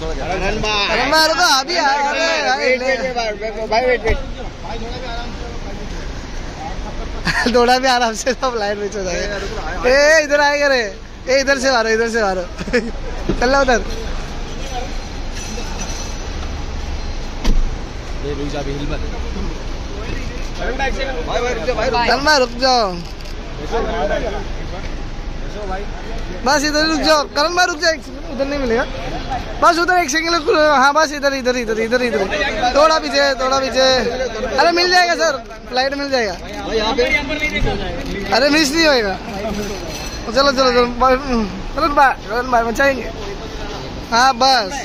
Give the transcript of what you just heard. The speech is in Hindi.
रुको अभी आ रहे भाई वेट वेट थोड़ा भी आराम से सब लाइट में हो जाएगा। ए इधर आएगा रे ए इधर से मारो इधर से मारो। चल उधर। ये रुक चल जाओ। बस इधर रुक जाओ। करण भाई रुक जाओ उधर नहीं मिलेगा। बस उधर एक सिंगल हाँ। बस इधर इधर इधर इधर इधर। थोड़ा पीछे थोड़ा पीछे। अरे, मिल जाएगा, सर। फ़्लाइट मिल जाएगा। अरे मिस नहीं होएगा। चलो चलो चलो रन भाई रन मचाएँगे हाँ बस।